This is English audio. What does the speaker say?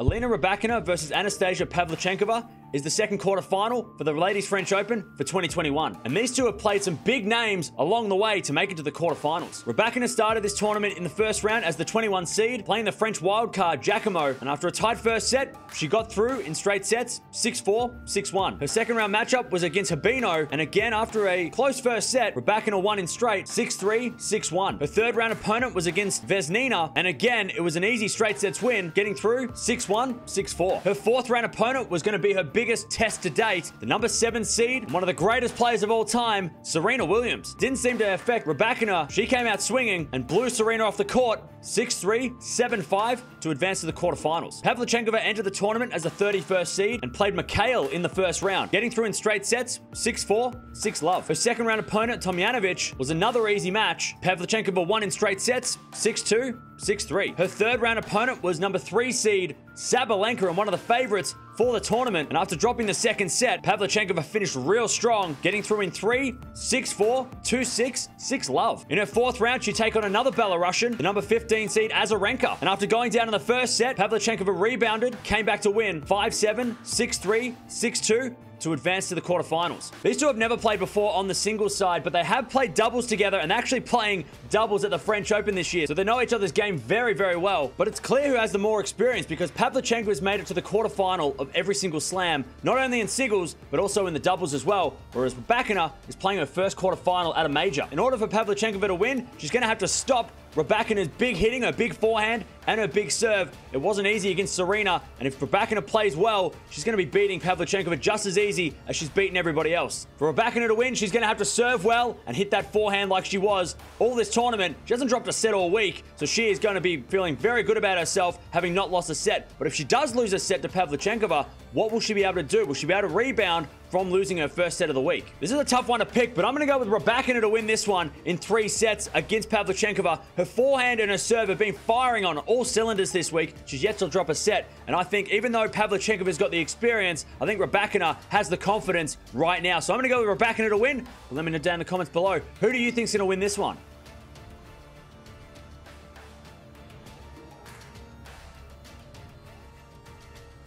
Alina Rybakina versus Anastasia Pavlyuchenkova is the second quarterfinal for the Ladies French Open for 2021. And these two have played some big names along the way to make it to the quarterfinals. Rybakina started this tournament in the first round as the 21 seed, playing the French wildcard Jacquemot. And after a tight first set, she got through in straight sets 6-4, 6-1. Her second round matchup was against Habino. And again, after a close first set, Rybakina won in straight 6-3, 6-1. Her third round opponent was against Vesnina. And again, it was an easy straight sets win, getting through 6-1, 6-4. Her fourth round opponent was going to be her biggest test to date. The number seven seed, one of the greatest players of all time, Serena Williams. Didn't seem to affect Rybakina. She came out swinging and blew Serena off the court 6-3, 7-5 to advance to the quarterfinals. Pavlyuchenkova entered the tournament as the 31st seed and played Mikhail in the first round, getting through in straight sets 6-4, 6-love. Her second round opponent, Tomljanovic, was another easy match. Pavlyuchenkova won in straight sets 6-2, 6-3. Her third round opponent was number three seed Sabalenka and one of the favorites for the tournament. And after dropping the second set, Pavlyuchenkova finished real strong, getting through in 3, 6-4, 2-6, 6-love. In her fourth round, she take on another Belarusian, the number 15 seed Azarenka. And after going down in the first set, Pavlyuchenkova rebounded, came back to win 5-7, 6-3, 6-2, to advance to the quarterfinals. These two have never played before on the singles side, but they have played doubles together and actually playing doubles at the French Open this year. So they know each other's game very, very well. But it's clear who has the more experience because Pavlyuchenko has made it to the quarterfinal of every single slam, not only in singles, but also in the doubles as well. Whereas Rybakina is playing her first quarterfinal at a major. In order for Pavlyuchenkova to win, she's going to have to stop Rybakina's big hitting, her big forehand, and her big serve. It wasn't easy against Serena, and if Rybakina plays well, she's going to be beating Pavlyuchenkova just as easy as she's beaten everybody else. For Rybakina to win, she's going to have to serve well and hit that forehand like she was all this tournament. She hasn't dropped a set all week, so she is going to be feeling very good about herself, having not lost a set. But if she does lose a set to Pavlyuchenkova, what will she be able to do? Will she be able to rebound from losing her first set of the week? This is a tough one to pick, but I'm going to go with Rybakina to win this one in three sets against Pavlyuchenkova. Her forehand and her serve have been firing on all cylinders this week. She's yet to drop a set, and I think even though Pavlyuchenkova's got the experience, I think Rybakina has the confidence right now. So I'm going to go with Rybakina to win. Let me know down in the comments below. Who do you think's going to win this one?